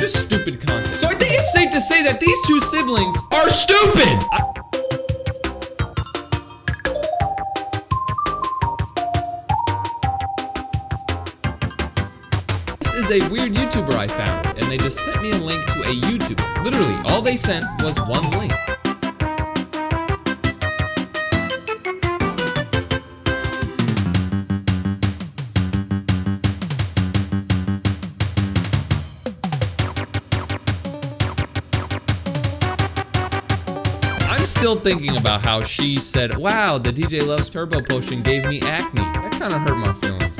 just stupid content. So I think it's safe to say that these two siblings are stupid. This is a weird YouTuber I found, and they just sent me a link to a YouTuber. Literally, all they sent was one link. I'm still thinking about how she said, wow, the DJ Loves Turbo potion gave me acne. That kind of hurt my feelings.